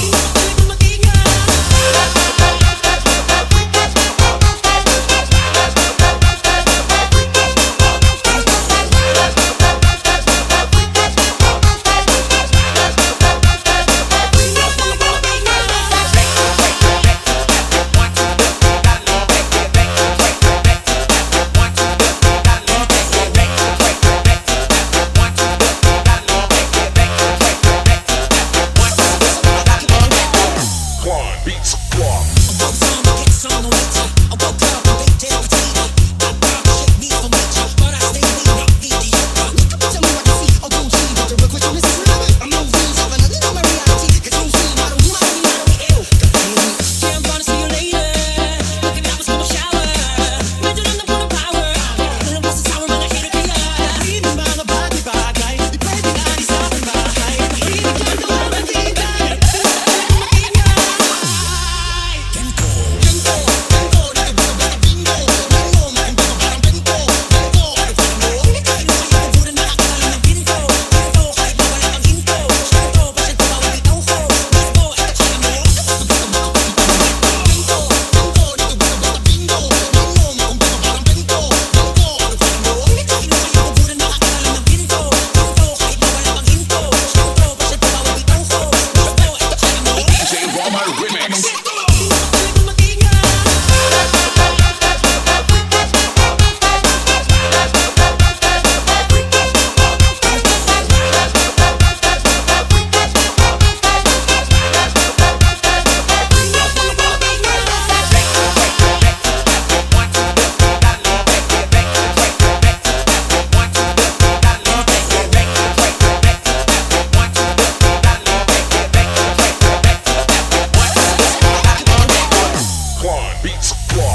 Yeah. Beats Quan.